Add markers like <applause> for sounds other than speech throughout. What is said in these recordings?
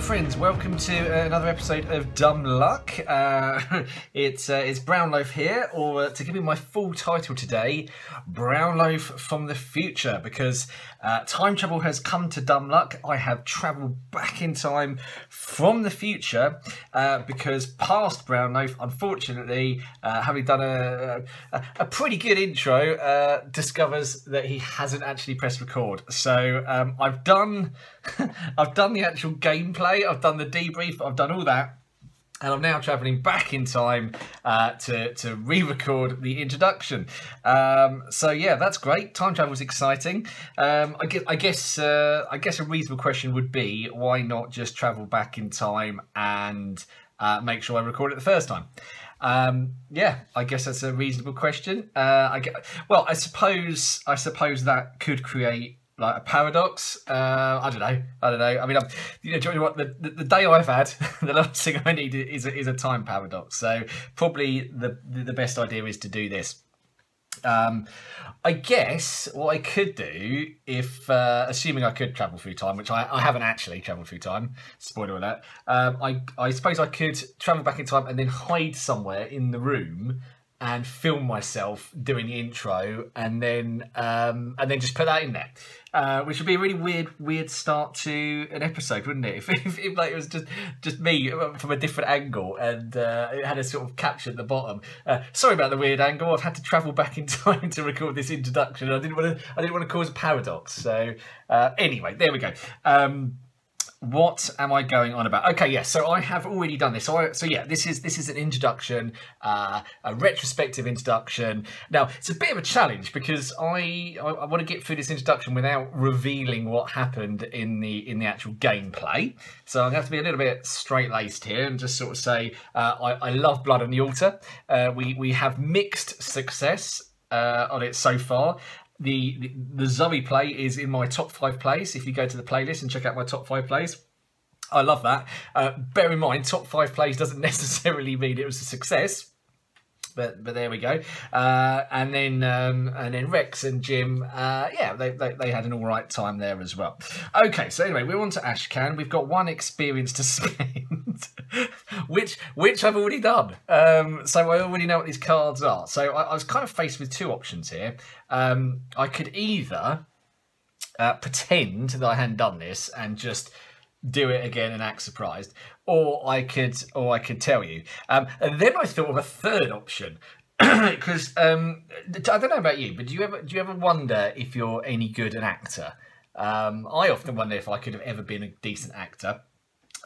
Friends. Welcome to uh, another episode of Dumb Luck. Uh, <laughs> it's uh, it's Brownloaf here, or uh, to give me my full title today, Brownloaf from the future, because uh, time travel has come to Dumb Luck. I have travelled back in time from the future uh, because past Brownloaf, unfortunately, having done a, a, a pretty good intro, discovers that he hasn't actually pressed record. So um, I've done <laughs> I've done the actual gameplay, I've done the debrief, I've done all that. And I'm now travelling back in time uh, to, to re-record the introduction. Um, so yeah, that's great. Time travel is exciting. Um, I guess I guess uh, I guess a reasonable question would be why not just travel back in time and uh, make sure I record it the first time. Um, yeah, I guess that's a reasonable question. Uh, I get, well, I suppose I suppose that could create like a paradox. Uh, I don't know. I don't know. I mean, I'm, you know, do you know what? The, the, the, day I've had, <laughs> the last thing I need is a, is a time paradox. So probably the the best idea is to do this. Um, I guess what I could do, if uh, assuming I could travel through time, which I, I haven't actually travelled through time, spoiler alert. Um, I I suppose I could travel back in time and then hide somewhere in the room and film myself doing the intro and then um, and then just put that in there uh, which would be a really weird weird start to an episode wouldn't it? <laughs> If, if, if like it was just just me from a different angle and uh, it had a sort of caption at the bottom. Uh, sorry about the weird angle. I've had to travel back in <laughs> time to record this introduction. I didn't want to I didn't want to cause a paradox. So uh, anyway there we go. Um, what am I going on about? Okay, yes. So I have already done this. So, I, so yeah, this is this is an introduction, uh, a retrospective introduction. Now it's a bit of a challenge because I, I, I want to get through this introduction without revealing what happened in the in the actual gameplay. So I'm going to have to be a little bit straight laced here and just sort of say uh, I, I love Blood on the Altar. Uh, we we have mixed success uh, on it so far the, the, the Zoe play is in my top five plays. If you go to the playlist and check out my top five plays, I love that. Uh, bear in mind, top five plays doesn't <laughs> necessarily mean it was a success. But, but there we go, uh, and then um, and then Rex and Jim, uh, yeah, they, they, they had an all right time there as well. Okay, so anyway, we're on to Ashcan. We've got one experience to <laughs> spend, which which I've already done. Um, so I already know what these cards are. So I, I was kind of faced with two options here. Um, I could either uh, pretend that I hadn't done this and just do it again and act surprised, or I could, or I could tell you. Um, and then I thought of a third option <clears throat> because um, I don't know about you, but do you ever do you ever wonder if you're any good an actor? Um, I often wonder if I could have ever been a decent actor.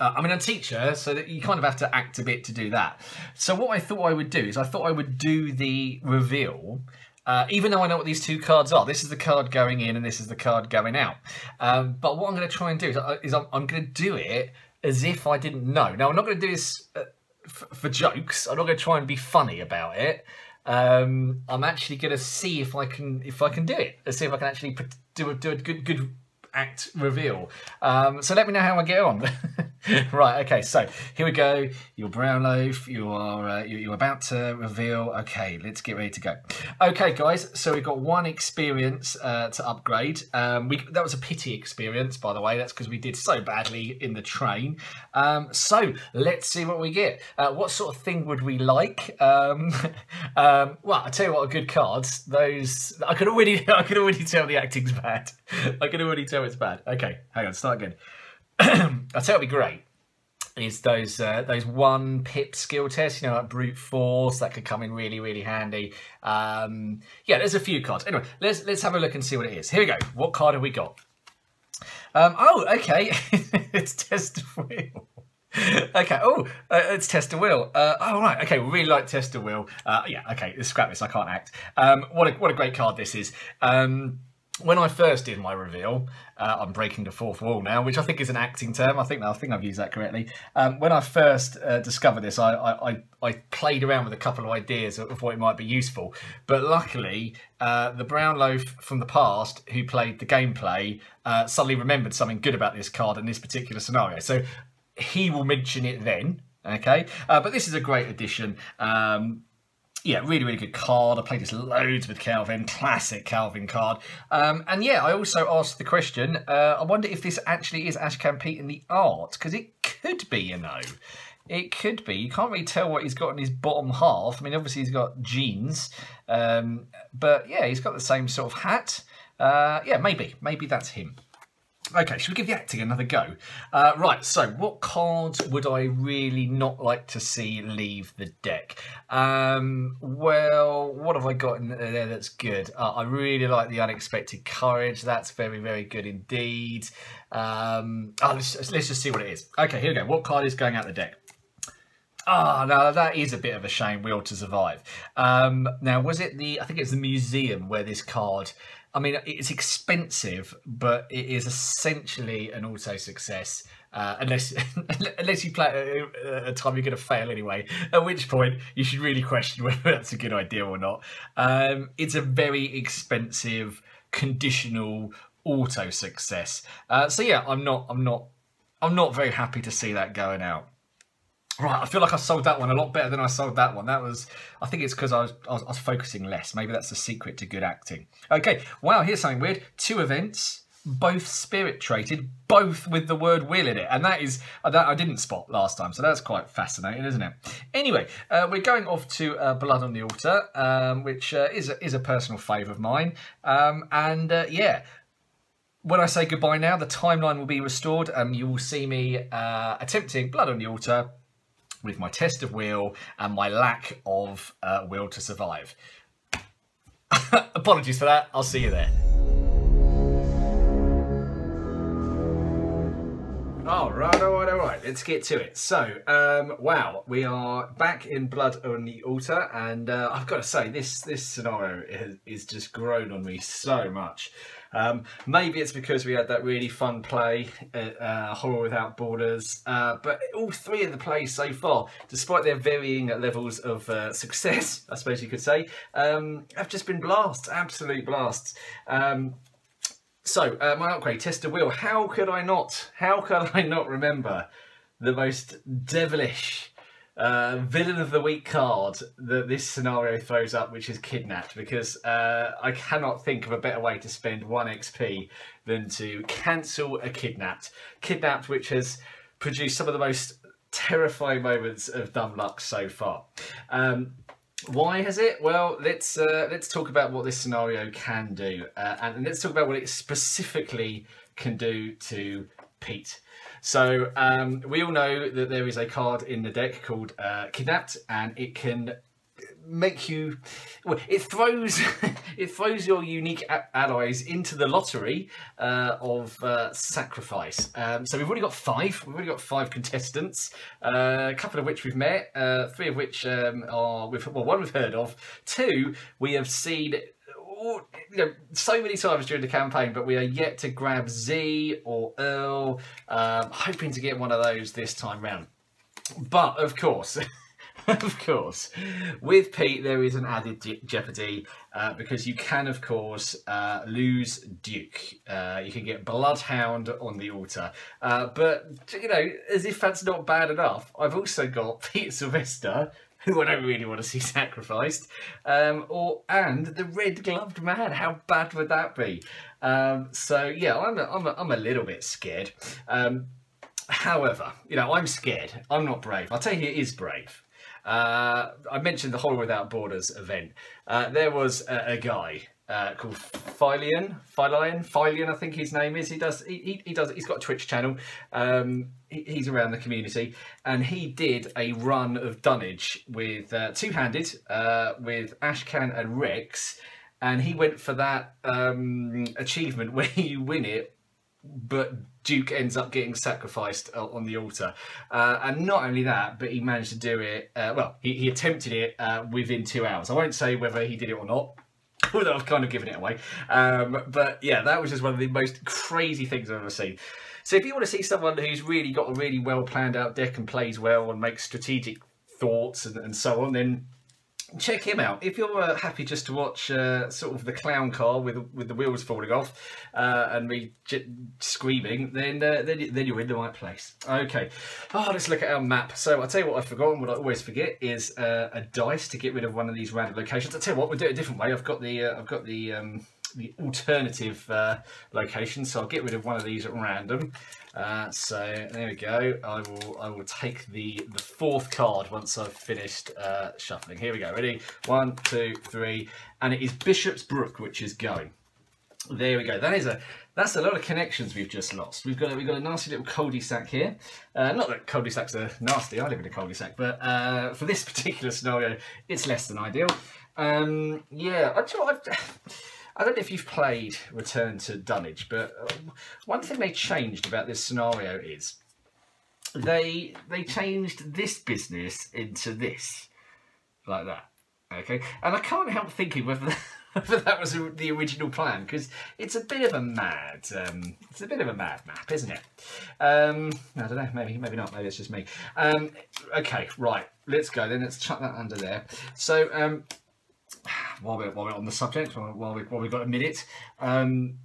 Uh, I mean, I'm a teacher, so that you kind of have to act a bit to do that. So what I thought I would do is I thought I would do the reveal uh, even though I know what these two cards are, this is the card going in and this is the card going out. Um, but what I'm going to try and do is, uh, is I'm, I'm, going to do it as if I didn't know. Now, I'm not going to do this uh, for jokes. I'm not going to try and be funny about it. Um, I'm actually going to see if I can if I can do it. Let's see if I can actually do a, do a good good act reveal. Um, so let me know how I get on. <laughs> right, okay, so here we go. Your Brownloaf, you are uh, you're about to reveal. Okay, let's get ready to go. Okay, guys, so we've got one experience uh, to upgrade. Um, we That was a pity experience, by the way. That's because we did so badly in the train. Um, so let's see what we get. Uh, what sort of thing would we like? Um, <laughs> um, well, I tell you what, good cards. Those I could already <laughs> I could already tell the acting's bad. I can already tell it's bad. Okay, hang on, start again. <clears throat> I tell it'll be great is those uh, those one pip skill tests, you know, like brute force that could come in really really handy. Um, yeah, there's a few cards. Anyway, let's let's have a look and see what it is. Here we go. What card have we got? Um, oh, okay, <laughs> it's test of will. okay. Oh, uh, it's test of will. Uh, oh, right. Okay. We really like test of will. Uh, yeah. Okay. Scrap this. I can't act. Um, what a what a great card this is. Um, when I first did my reveal, uh, I'm breaking the fourth wall now, which I think is an acting term. I think I think I've used that correctly. Um, when I first uh, discovered this, I, I, I, played around with a couple of ideas of what it might be useful. But luckily, uh, the Brownloaf from the past, who played the gameplay, uh, suddenly remembered something good about this card in this particular scenario. So he will mention it then. Okay, uh, but this is a great addition. Um, yeah, really, really good card. I played this loads with Calvin, classic Calvin card. Um, and yeah, I also asked the question, uh, I wonder if this actually is Ashcan Pete in the art, because it could be, you know. It could be. You can't really tell what he's got in his bottom half. I mean, obviously he's got jeans, um, but yeah, he's got the same sort of hat. Uh, yeah, maybe. Maybe that's him. Okay, should we give the acting another go? Uh, right, so what cards would I really not like to see leave the deck? Um, well, what have I got in there that's good? Uh, I really like the Unexpected Courage. That's very, very good indeed. Um, oh, let's, let's just see what it is. Okay, here we go. What card is going out the deck? Ah, oh, now that is a bit of a shame. Will to survive. Um, now, was it the? I think it's the museum where this card I mean, it's expensive, but it is essentially an auto success. Uh, unless <laughs> unless you play at a time you're going to fail anyway, at which point you should really question <laughs> whether that's a good idea or not. Um, it's a very expensive conditional auto success. Uh, so yeah, I'm not I'm not I'm not very happy to see that going out. Right, I feel like I sold that one a lot better than I sold that one. That was, I think it's because I, I, I was, focusing less. Maybe that's the secret to good acting. Okay, wow, here's something weird. Two events, both spirit traded, both with the word will in it. And that is, uh, that I didn't spot last time, so that's quite fascinating, isn't it? Anyway, uh, we're going off to uh, Blood on the Altar, um, which uh, is, a, is a personal fave of mine. Um, and uh, yeah, when I say goodbye now, the timeline will be restored. Um, you will see me uh, attempting Blood on the Altar with my test of will and my lack of uh, will to survive. <laughs> Apologies for that. I'll see you there. All right, all right, all right. Let's get to it. So, um, wow, we are back in Blood on the Altar, and uh, I've got to say, this this scenario is, is just grown on me so much. Um, maybe it's because we had that really fun play at uh, Horror Without Borders, uh, but all three of the plays so far, despite their varying levels of uh, <laughs> success, I suppose you could say, um, have just been blasts, absolute blasts. Um, so, uh, my upgrade, Test of Will. How could I not, how could <laughs> I not remember the most devilish uh, villain of the week card that this scenario throws up, which is kidnapped, because uh, I cannot think of a better way to spend one XP than to cancel a kidnapped. Kidnapped, which has produced some of the most terrifying moments of dumb luck so far. Um, why has it? Well, let's uh, let's talk about what this scenario can do, uh, and let's talk about what it specifically can do to Pete. So um, we all know that there is a card in the deck called uh, Kidnapped, and it can make you well, it throws <laughs> it throws your unique allies into the lottery uh, of uh, sacrifice um, so we've already got five we've already got five contestants uh, a couple of which we've met uh, three of which um, are we've, well one we've heard of two we have seen you know, so many times during the campaign, but we are yet to grab Z or Earl. Um, hoping to get one of those this time round. But of course, <laughs> <laughs> of course, with Pete there is an added jeopardy uh, because you can, of course, uh, lose Duke. Uh, you can get Bloodhound on the altar. Uh, but you know, as if that's not bad enough, I've also got <laughs> Pete Sylvester who I don't really want to see <laughs> sacrificed, um, or and the red gloved man. How bad would that be? Um, so yeah, I'm a, I'm a, I'm a little bit scared. Um, however, you know, I'm scared. I'm not brave. I'll tell you, it is brave. Uh, I mentioned the Horror Without Borders event. Uh, there was a, a guy uh, called Philion, Philion, Philion, I think his name is. He does, he, he does, he's got a Twitch channel. Um, he, he's around the community, and he did a run of Dunwich with uh, two-handed uh, with Ashcan and Rex, and he went for that um, achievement <laughs> where you win it, but Duke ends up getting sacrificed uh, on the altar. Uh, and not only that, but he managed to do it, uh, well, he, he attempted it uh, within two hours. I won't say whether he did it or not, <laughs> although I've kind of given it away. Um, but yeah, that was just one of the most crazy things I've ever seen. So if you want to see someone who's really got a really well planned out deck and plays well and makes strategic thoughts and, and so on, then check him out. If you're uh, happy just to watch uh, sort of the clown car with with the wheels falling off uh, and me j- screaming then uh, then then you're in the right place. Okay. Oh let's look at our map. So i'll tell you what i've forgotten what i always forget is uh, a dice to get rid of one of these random locations. I'll tell you what we'll do it a different way. I've got the uh, i've got the um, the alternative uh, location. So I'll get rid of one of these at random. Uh, so there we go. I will I will take the the fourth card once I've finished uh, shuffling. Here we go. Ready? One, two, three, and it is Bishop's Brook, which is going. There we go. That is a that's a lot of connections we've just lost. We've got we've got a nasty little cul-de-sac here. Uh, not that cul-de-sacs are nasty. I live in a cul-de-sac, but uh, for this <laughs> particular scenario, it's less than ideal. Um, yeah, I, I've, I don't know if you've played Return to Dunwich, but uh, one thing they changed about this scenario is they they changed this business into this, like that. Okay, and I can't help thinking whether. <laughs> whether that was the original plan because it's a bit of a mad um, it's a bit of a mad map isn't it um, I don't know maybe maybe not maybe it's just me um, okay right let's go then let's chuck that under there so um, while we're, while we're on the subject, while, we, while we've got a minute, um,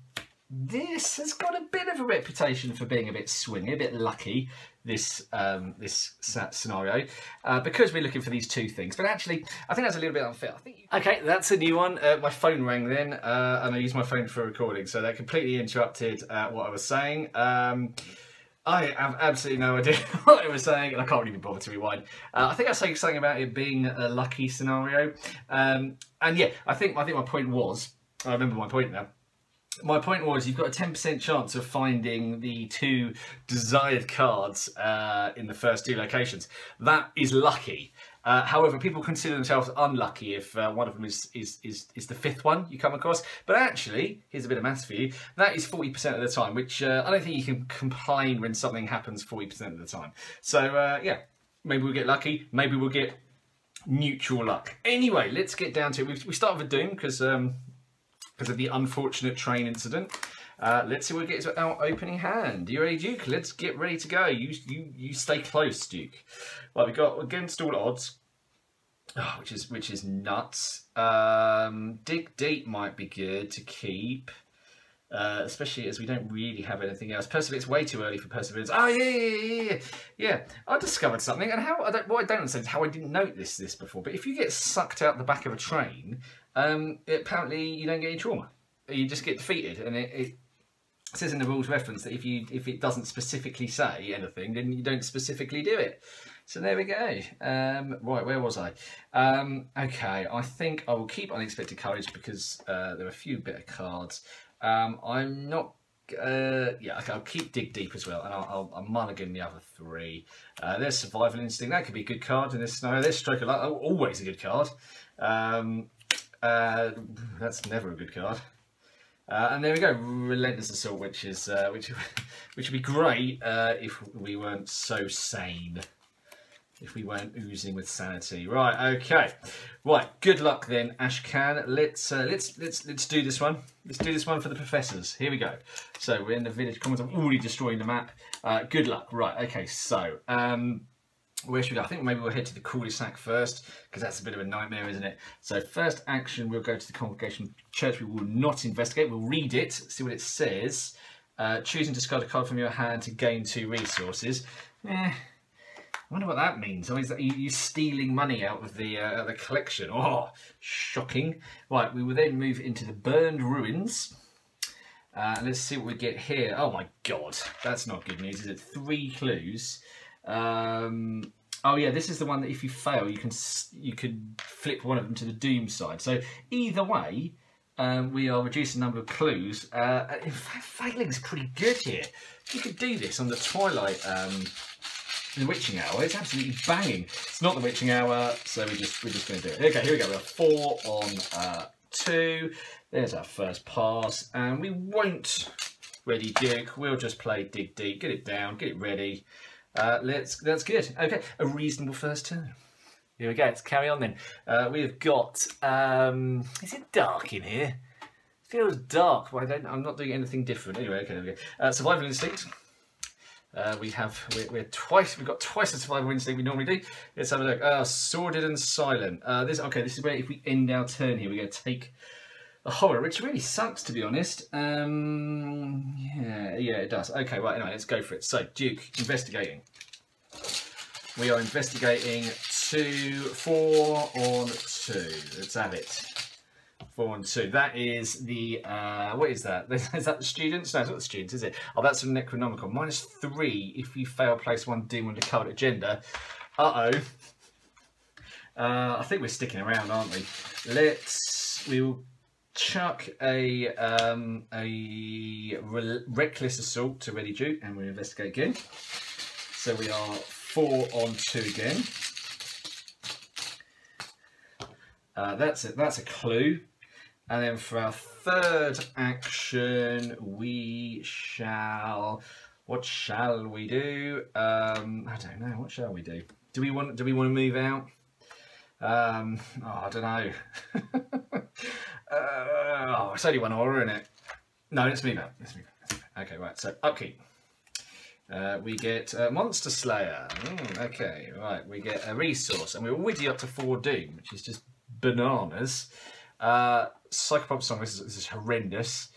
this has got a bit of a reputation for being a bit swingy, a bit lucky. This um, this scenario uh, because we're looking for these two things. But actually, I think that's a little bit unfair. Okay, that's a new one. Uh, my phone rang then, uh, and I used my phone for recording, so that completely interrupted uh, what I was saying. Um, I have absolutely no idea <laughs> what I was saying, and I can't really be bothered to rewind. Uh, I think I was saying something about it being a lucky scenario, um, and yeah, I think I think my point was. I remember my point now. My point was you've got a 10% chance of finding the two desired cards uh, in the first two locations. That is lucky. Uh, however, people consider themselves unlucky if uh, one of them is, is, is, is the fifth one you come across. But actually, here's a bit of maths for you, that is 40% of the time, which uh, I don't think you can complain when something happens 40% of the time. So, uh, yeah, maybe we'll get lucky, maybe we'll get neutral luck. Anyway, let's get down to it. We start with Doom because um, because of the unfortunate train incident. Uh, let's see what we get to our opening hand. You ready, Duke? Let's get ready to go. You you you stay close, Duke. Well, we've got against all odds, oh, which is which is nuts. Um, dig deep might be good to keep. Uh, especially as we don't really have anything else. Perseverance it's way too early for perseverance. Oh yeah, yeah, yeah, yeah. Yeah, I discovered something, and how I don't, what I don't understand is how I didn't notice this before. But if you get sucked out the back of a train, um, apparently you don't get any trauma. You just get defeated, and it, it it says in the rules reference that if you if it doesn't specifically say anything, then you don't specifically do it. So there we go. Um, right, where was I? Um, okay, I think I will keep unexpected courage because uh, there are a few better cards. Um, I'm not. Uh, yeah, okay, I'll keep dig deep as well, and I'll, I'll, I'll mulligan the other three. Uh, there's survival instinct. That could be a good card in this scenario. There's stroke of luck. Oh, always a good card. Um, uh, that's never a good card. Uh, and there we go, relentless assault, which is uh, which <laughs> which would be great uh, if we weren't so sane, if we weren't oozing with sanity. Right, okay, right. Good luck then, Ashcan. Let's uh, let's let's let's do this one. Let's do this one for the professors. Here we go. So we're in the village commons. I'm already destroying the map. Uh, good luck. Right, okay. So. Um, where should we go? I think maybe we'll head to the cul-de-sac first because that's a bit of a nightmare, isn't it? So first action, we'll go to the Congregation Church. We will not investigate. We'll read it, see what it says. Uh, choosing to discard a card from your hand to gain two resources. Eh, I wonder what that means. I mean, is that you, stealing money out of the uh, the collection? Oh, shocking. Right, we will then move into the burned ruins. Uh, let's see what we get here. Oh my god, that's not good news, is it? Three clues. Um, oh yeah, this is the one that if you fail, you can you can flip one of them to the doom side. So either way, um, we are reducing the number of clues. Uh, in fact, failing is pretty good here. You could do this on the Twilight, um, the Witching Hour. It's absolutely banging. It's not the Witching Hour, so we just we're just going to do it. Okay, here we go. We have four on uh, two. There's our first pass, and we won't ready dig. We'll just play dig deep, get it down, get it ready. Uh, let's that's good. Okay, a reasonable first turn. Here we go. Let's carry on then. Uh, we have got. Um, is it dark in here? Feels dark, but I don't. I'm not doing anything different. Anyway, okay, there we go. Uh, survival instinct. Uh, we have we're, we're, twice we've got twice the survival instinct we normally do. Let's have a look. Uh, sordid and silent. Uh, this okay. This is where if we end our turn here, we're going to take a horror, which really sucks to be honest. Um, yeah, yeah, it does. Okay, right. Anyway, let's go for it. So Duke investigating. We are investigating two, four on two. Let's have it. Four and two. That is the, uh, what is that? <laughs> Is that the students? No, it's not the students, is it? Oh, that's the Necronomicon. Minus three if you fail place one demon a covered agenda. Uh-oh. Uh, I think we're sticking around, aren't we? Let's, we will chuck a um, a re reckless assault to Ready Duke and we'll investigate again. So we are four on two again. Uh, that's it. That's a clue. And then for our third action, we shall. What shall we do? Um, I don't know. What shall we do? Do we want? Do we want to move out? Um, oh, I don't know. <laughs> uh, oh, it's only one horror, isn't it? No, out. Let's move out. Okay, right. So upkeep. Uh, we get a Monster Slayer. Mm, okay, right. We get a resource, and we're already up to four Doom, which is just bananas. Uh, Psychopomp Song, this is, this is horrendous.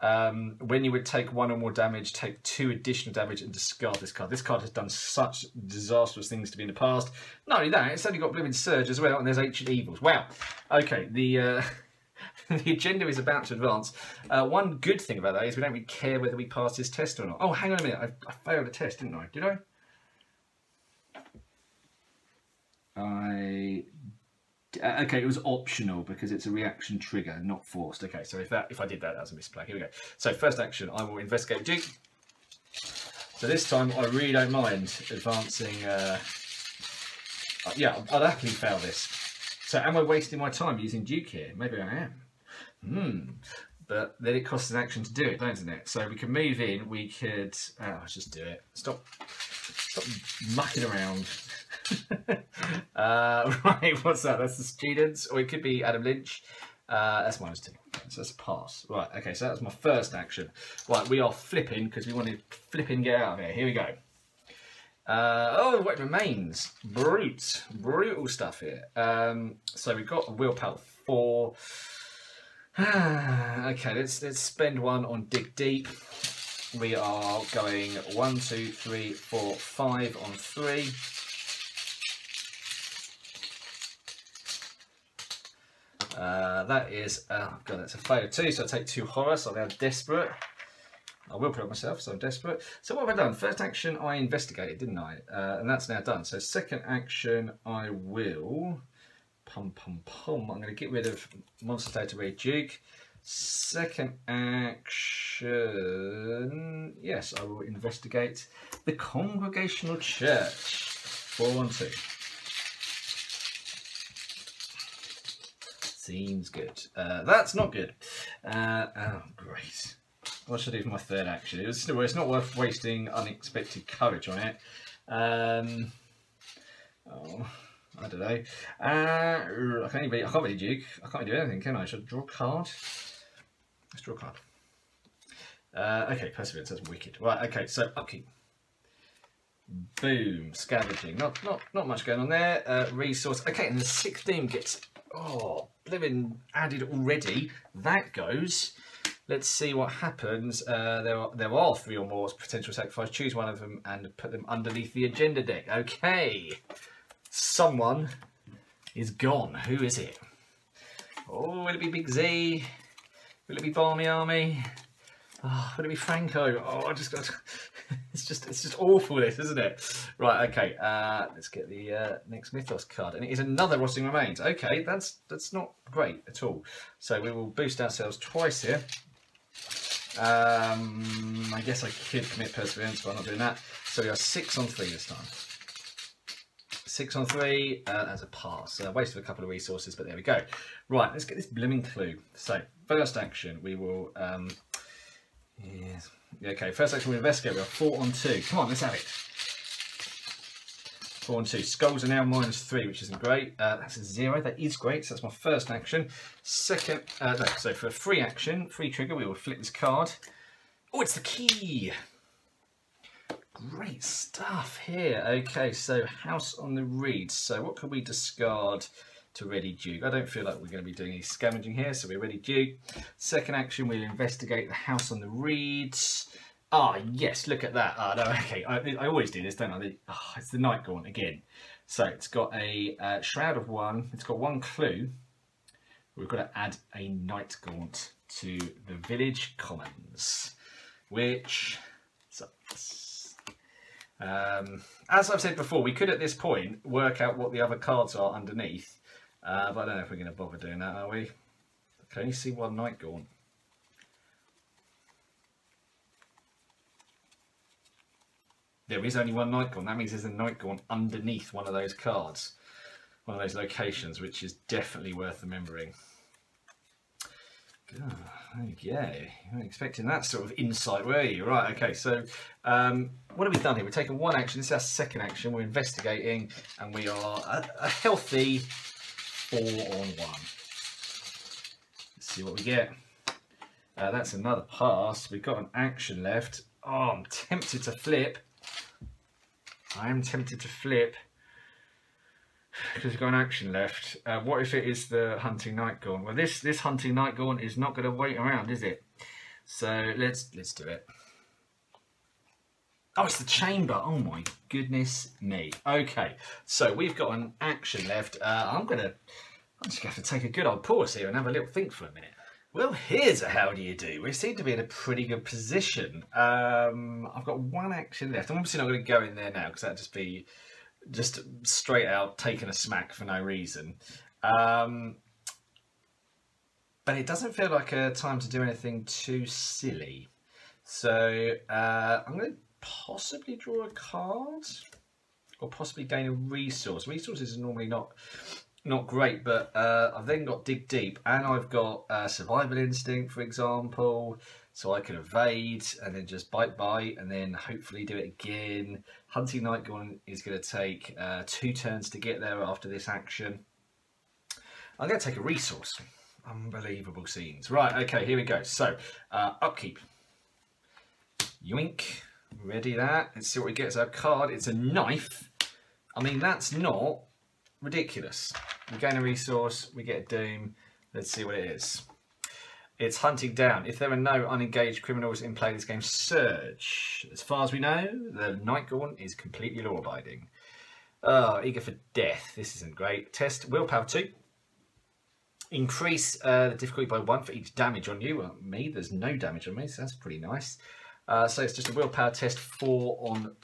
Um, when you would take one or more damage, take two additional damage and discard this card. This card has done such disastrous things to me in the past. Not only that, it's only got Blooming Surge as well, and there's Ancient Evils. Wow. Okay, the uh, <laughs> <laughs> the agenda is about to advance. Uh, one good thing about that is we don't really care whether we pass this test or not. Oh, hang on a minute. I, I failed a test, didn't I? Did I? I uh, okay, it was optional because it's a reaction trigger, not forced. Okay, so if that if I did that, that was a misplay. Here we go. So first action, I will investigate Duke. So this time, I really don't mind advancing. Uh, uh, yeah, I'll happily fail this. So am I wasting my time using Duke here? Maybe I am. Hmm. But then it costs an action to do it, doesn't it? So we can move in. We could. Oh, let's just do it. Stop. Stop mucking around. <laughs> uh, <laughs> right, what's that? That's the students, or it could be Adam Lynch. Uh, that's minus two. So that's a pass. Right, okay, so that's my first action. Right, we are flipping because we want to flip and get out of here. Here we go. Uh, oh, what remains? Brute. Brutal stuff here. Um, so we've got willpower four. <sighs> okay, let's let's spend one on dig deep. We are going one, two, three, four, five on three. Uh, that is, oh god, that's a failure too. So I take two horror, so I'm now desperate. I will put myself, so I'm desperate. So what have I done? First action, I investigated, didn't I? Uh, and that's now done. So second action, I will, pum pum pum, I'm going to get rid of Monster Data Duke. Second action, yes, I will investigate the Congregational Church. Four, one, two. Seems good. Uh, that's not good. Uh, oh, great. What should I do for my third action? It's not worth wasting unexpected courage on it. Um, oh, I don't know. Uh, I can't even. I can't really duke. I can't do anything, can I? Should I draw a card? Let's draw a card. Uh, okay, perseverance. That's wicked. Right. Okay. So upkeep. Boom. Scavenging. Not not not much going on there. Uh, resource. Okay, and the sixteen gets Oh, living added already. That goes. Let's see what happens. Uh, there, are, there are three or more potential sacrifices. Choose one of them and put them underneath the agenda deck. Okay. Someone is gone. Who is it? Oh, will it be Big Z? Will it be Barmy Army? Oh, would it be Franco? Oh, I just got. <laughs> it's just, it's just awful. This, isn't it? Right. Okay. Uh, let's get the uh, next Mythos card, and it is another Rotting Remains. Okay, that's that's not great at all. So we will boost ourselves twice here. Um, I guess I could commit perseverance, but I'm not doing that. So we are six on three this time. Six on three uh, as a pass. Uh, waste of a couple of resources, but there we go. Right, let's get this blooming clue. So first action, we will. Um, Yes. Okay, first action we investigate. We are four on two. Come on, let's have it. On two. Skulls are now minus three, which isn't great. Uh, that's a zero. That is great. So that's my first action. Second, uh, no, so for a free action, free trigger, we will flip this card. Oh, it's the key. great stuff here. Okay, so House on the Reeds. So what can we discard to Ready Duke? I don't feel like we're going to be doing any scavenging here, so we're Ready Duke. Second action, we'll investigate the House on the Reeds. Ah, yes, look at that. Ah, no, <laughs> okay, I, I always do this, don't I? Oh, it's the Night Gaunt again. So it's got a uh, Shroud of One, it's got one clue. We've got to add a Night Gaunt to the Village Commons, which. Um, as I've said before, we could at this point work out what the other cards are underneath, uh, but I don't know if we're going to bother doing that, are we? Can only see one Night Gaunt. There is only one Night Gaunt. That means there's a Night Gaunt underneath one of those cards, one of those locations, which is definitely worth remembering. Yeah, you weren't expecting that sort of insight, were you? Right, okay, so um, what have we done here? We've taken one action, this is our second action, we're investigating, and we are a, a healthy four on one. Let's see what we get. Uh, that's another pass. We've got an action left. Oh, I'm tempted to flip. I am tempted to flip <sighs> because we've got an action left. Uh, what if it is the hunting night gaunt? Well, this this hunting night gaunt is not going to wait around, is it? So let's let's do it. Oh, it's the chamber. Oh my goodness me. Okay, so we've got an action left. Uh, I'm gonna I'm just gonna have to take a good old pause here and have a little think for a minute. Well, here's a how do you do. We seem to be in a pretty good position. Um, I've got one action left. I'm obviously not going to go in there now because that'd just be just straight out taking a smack for no reason. Um, but it doesn't feel like a time to do anything too silly. So uh, I'm going to possibly draw a card or possibly gain a resource. Resources are normally not not great, but uh, I've then got dig deep and I've got uh, survival instinct, for example. So I can evade and then just bite bite and then hopefully do it again. Hunting Night Gaunt is going to take uh, two turns to get there after this action. I'm going to take a resource. Unbelievable scenes. Right, okay, here we go. So, uh, upkeep. Yoink. Ready that. Let's see what we get as our card. It's a knife. I mean, that's not ridiculous. We gain a resource, we get a doom. Let's see what it is. It's hunting down. If there are no unengaged criminals in play this game, search. As far as we know, the Night Gaunt is completely law-abiding. Oh, eager for death. This isn't great. Test willpower 2. Increase uh, the difficulty by 1 for each damage on you. Well, me, there's no damage on me, so that's pretty nice. Uh, so it's just a willpower test 4 on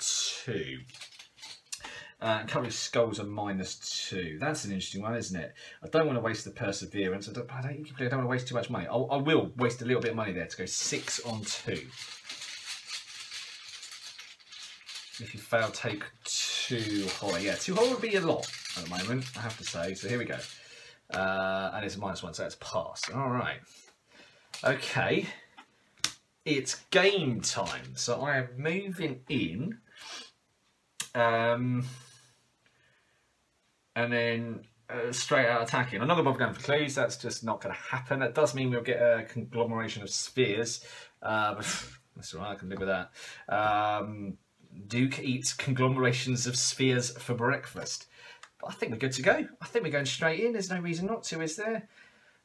2. Uh, coverage skulls are minus two. That's an interesting one, isn't it? I don't want to waste the perseverance. I don't, I don't, I don't want to waste too much money. I'll, I will waste a little bit of money there to go six on two. If you fail, take two horror. Yeah, two horror would be a lot at the moment, I have to say. So here we go. Uh, and it's a minus one, so that's pass. All right. Okay. It's game time. So I am moving in. Um, and then uh, straight out attacking. I'm not going to bother going for clues, that's just not going to happen. That does mean we'll get a conglomeration of spheres, uh, <laughs> that's all right, I can live with that. Um, Duke eats conglomerations of spheres for breakfast. But I think we're good to go. I think we're going straight in. There's no reason not to, is there?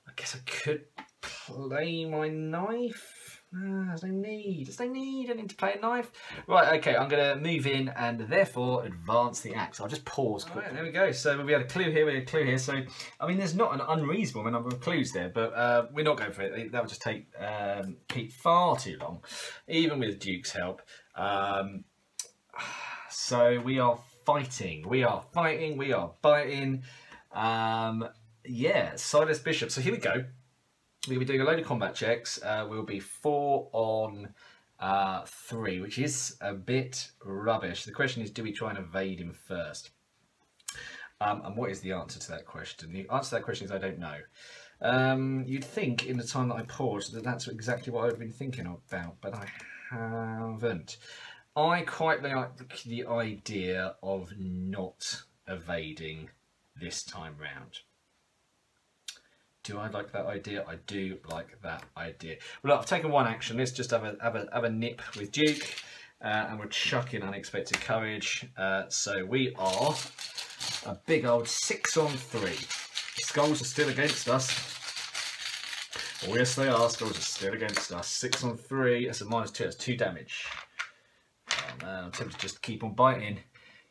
I guess I could play my knife. Ah, there's no need. There's no need. I need to play a knife. Right, okay, I'm going to move in and therefore advance the axe. I'll just pause quickly. there we go. So we had a clue here, we had a clue here. So, I mean, there's not an unreasonable number of clues there, but uh, we're not going for it. That would just take um, Pete far too long, even with Duke's help. Um, so we are fighting. We are fighting. We are biting. Um, yeah, Silas Bishop. So here we go we're going to be doing a load of combat checks. Uh, we'll be four on uh, three, which is a bit rubbish. The question is, do we try and evade him first? Um, and what is the answer to that question? The answer to that question is I don't know. Um, you'd think in the time that I paused that that's exactly what I've been thinking about, but I haven't. I quite like the idea of not evading this time round. Do I like that idea? I do like that idea. Well, look, I've taken one action. Let's just have a have a have a nip with Duke. uh, and we're chucking unexpected courage. Uh, so we are a big old six on three. Skulls are still against us. Oh yes they are, skulls are still against us. Six on three, that's a minus two, that's two damage. Oh man, I'm tempted to just keep on biting.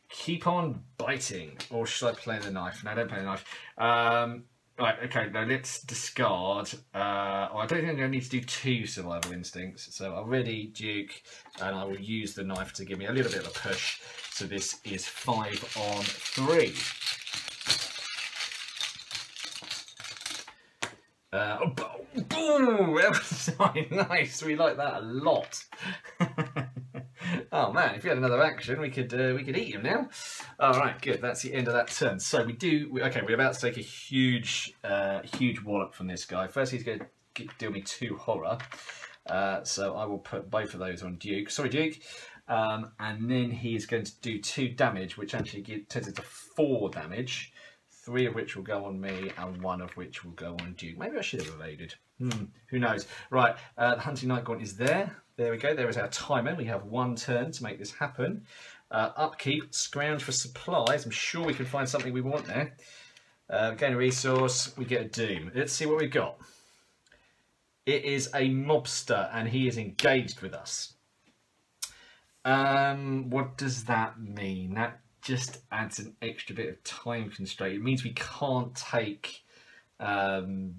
Keep on biting. Or should I play the knife? No, don't play the knife. Um, right, okay, now let's discard. Uh, oh, I don't think I need to do two survival instincts. So I'll ready Duke, and I will use the knife to give me a little bit of a push. So this is five on three. Uh, oh, boom! <laughs> <laughs> Nice. We like that a lot. <laughs> oh man, if we had another action, we could uh, we could eat him now. All right, good. That's the end of that turn. So we do. We, okay, we're about to take a huge, uh, huge wallop from this guy. First, he's going to deal me two horror. Uh, so I will put both of those on Duke. Sorry, Duke. Um, and then he's going to do two damage, which actually turns into four damage three of which will go on me and one of which will go on Duke. Maybe I should have evaded. Hmm, who knows? Right, uh, the Hunting Night Gaunt is there. There we go. There is our timer. We have one turn to make this happen. Uh, upkeep, scrounge for supplies. I'm sure we can find something we want there. Uh, gain a resource, we get a doom. Let's see what we've got. It is a mobster and he is engaged with us. Um, what does that mean? That just adds an extra bit of time constraint. It means we can't take. Um,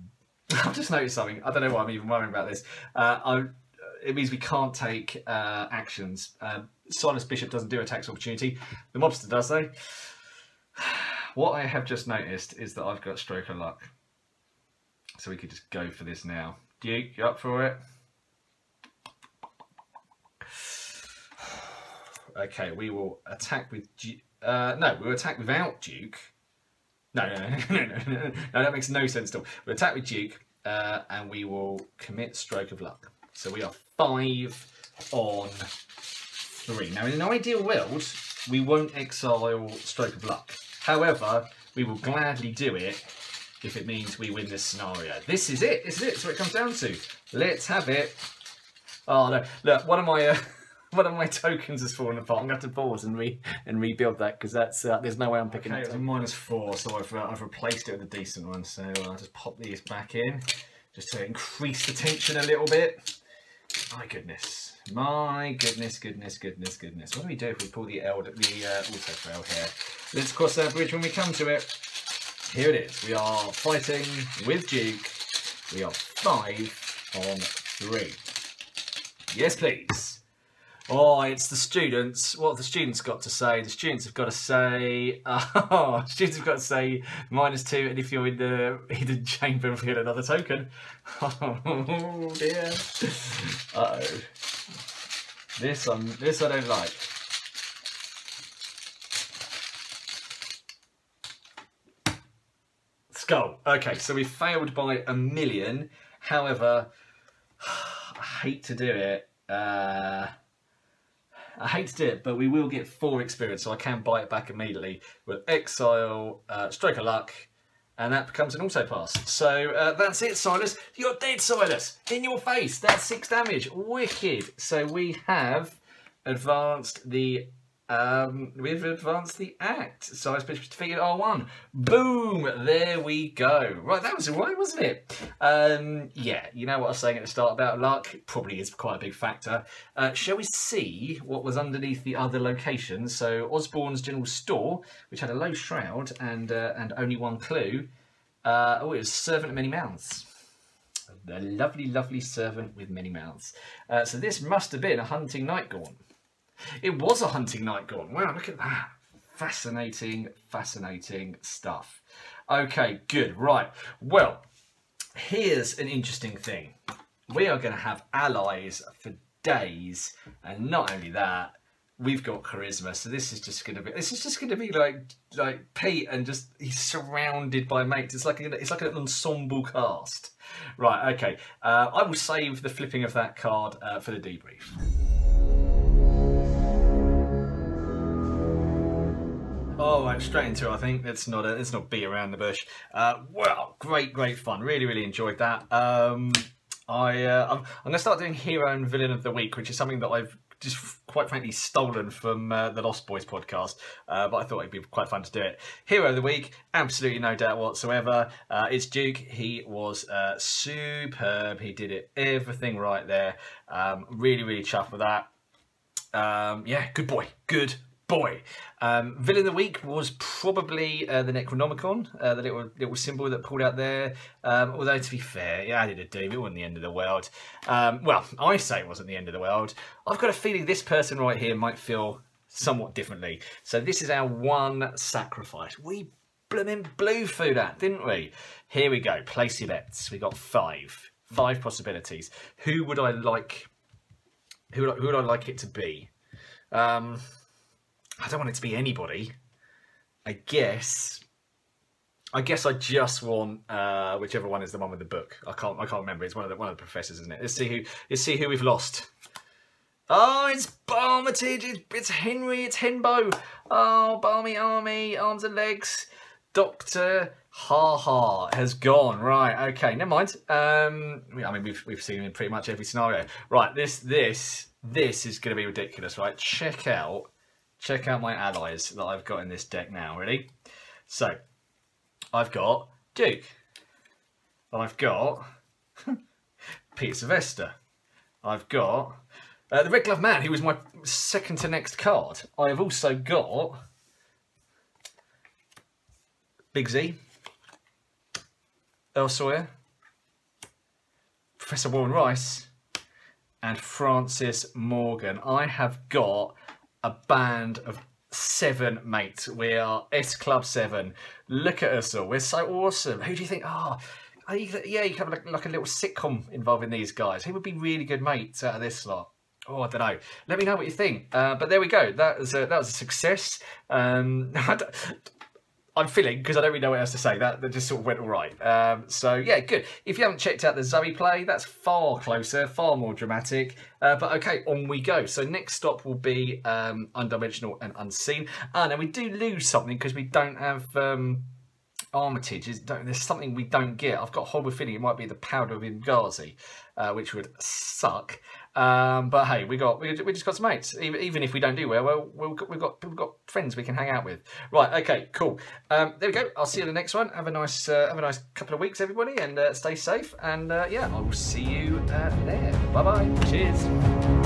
<laughs> I've just noticed something. I don't know why I'm even worrying about this. Uh, I, it means we can't take uh, actions. Uh, Silas Bishop doesn't do attacks opportunity. The mobster does though. <sighs> What I have just noticed is that I've got stroke of luck. So we could just go for this now. Duke, you up for it? <sighs> Okay, we will attack with uh, no, we'll attack without Duke. No, no, <laughs> no, no, no, no, no, that makes no sense at all. We'll attack with Duke, uh, and we will commit Stroke of Luck. So we are five on three. Now, in an ideal world, we won't exile Stroke of Luck. However, we will gladly do it if it means we win this scenario. This is it. This is it. So it comes down to. Let's have it. Oh no! Look, one of my. Uh, <laughs> <laughs> one of my tokens has fallen apart. I'm going to have to pause and re and rebuild that because that's uh, there's no way I'm picking okay, it. It's a minus four, so I've uh, I've replaced it with a decent one. So I'll just pop these back in just to increase the tension a little bit. My goodness, my goodness, goodness, goodness, goodness. What do we do if we pull the L the uh, auto trail here? Let's cross that bridge when we come to it. Here it is. We are fighting with Duke. We are five on three. Yes, please. Oh, it's the students. What have the students got to say? The students have got to say, <laughs> oh, students have got to say minus two, and if you're in the <laughs> hidden chamber, we get another token. <laughs> Oh dear. Uh oh. This on this I don't like. Skull. Okay, so we failed by a million. However, <sighs> I hate to do it. Uh, I hate to do it, but we will get four experience, so I can buy it back immediately with Exile, uh, Stroke of Luck, and that becomes an auto pass. So uh, that's it, Silas. You're dead, Silas. In your face. That's six damage. Wicked. So we have advanced the um, we've advanced the act. So I suppose defeated R1. Boom! There we go. Right, that was right, wasn't it? Um, yeah, you know what I was saying at the start about luck? Probably is quite a big factor. Uh, shall we see what was underneath the other locations? So Osborne's General Store, which had a low shroud and, uh, and only one clue. Uh, oh, it was Servant of Many Mouths. A lovely, lovely servant with many mouths. Uh, so this must have been a hunting night gaunt. It was a hunting night gaunt. Wow, look at that. Fascinating, fascinating stuff. Okay, good. Right. Well, here's an interesting thing. We are going to have allies for days, and not only that, we've got charisma. So this is just going to be this is just going to be like like Pete, and just he's surrounded by mates. It's like a, it's like an ensemble cast. Right. Okay. Uh, I will save the flipping of that card uh, for the debrief. Oh, right, straight into it. I think let's not uh, let's not be around the bush. Uh, well, great, great fun. Really, really enjoyed that. Um, I uh, I'm, I'm, gonna start doing hero and villain of the week, which is something that I've just quite frankly stolen from uh, the Lost Boys podcast, uh, but I thought it'd be quite fun to do it. Hero of the week, absolutely no doubt whatsoever. Uh, it's Duke. He was uh, superb. He did it everything right there. Um, really, really chuffed with that. Um, yeah, good boy. Good boy. Um, villain of the week was probably uh, the Necronomicon, uh, the little little symbol that pulled out there. Um, although to be fair, yeah, I did a doom. It wasn't the end of the world. Um, well, I say it wasn't the end of the world. I've got a feeling this person right here might feel somewhat differently. So this is our one sacrifice. We blooming blew through that, didn't we? Here we go. Place your bets. We got five, five possibilities. Who would I like? Who would I, who would I like it to be? Um, I don't want it to be anybody. I guess. I guess I just want uh, whichever one is the one with the book. I can't. I can't remember. It's one of the one of the professors, isn't it? Let's see who. Let's see who we've lost. Oh, it's Barmitage. It's, it's Henry. It's Henbo. Oh, Barmy Army. Arms and legs. Doctor Ha Ha has gone. Right. Okay. Never mind. Um. I mean, we've we've seen him in pretty much every scenario. Right. This this this is going to be ridiculous. Right. Check out check out my allies that I've got in this deck now. Ready? So, I've got Duke. I've got <laughs> Peter Sylvester. I've got uh, the Red Glove Man, who was my second to next card. I have also got Big Z, Earl Sawyer, Professor Warren Rice, and Francis Morgan. I have got a band of seven mates. We are S Club Seven. Look at us all. We're so awesome. Who do you think? Oh, yeah, you have like, like a little sitcom involving these guys. Who would be really good mates out of this lot? Oh, I don't know. Let me know what you think. Uh, but there we go. That was a, that was a success. Um, <laughs> I'm feeling because I don't really know what else to say. That, that just sort of went all right. Um, so yeah, good. If you haven't checked out the Zoey play, that's far closer, far more dramatic. Uh, but okay, on we go. So next stop will be um, Undimensioned and Unseen. And we do lose something because we don't have um, Armitage. There's something we don't get. I've got a horrible feeling it might be the powder of Ibn-Ghazi, uh, which would suck. Um, but hey, we got we, we just got some mates. Even, if we don't do well, well we've got, we've got we've got friends we can hang out with. Right. Okay. Cool. Um, there we go. I'll see you in the next one. Have a nice uh, have a nice couple of weeks, everybody, and uh, stay safe. And uh, yeah, I will see you uh, there. Bye bye. Cheers.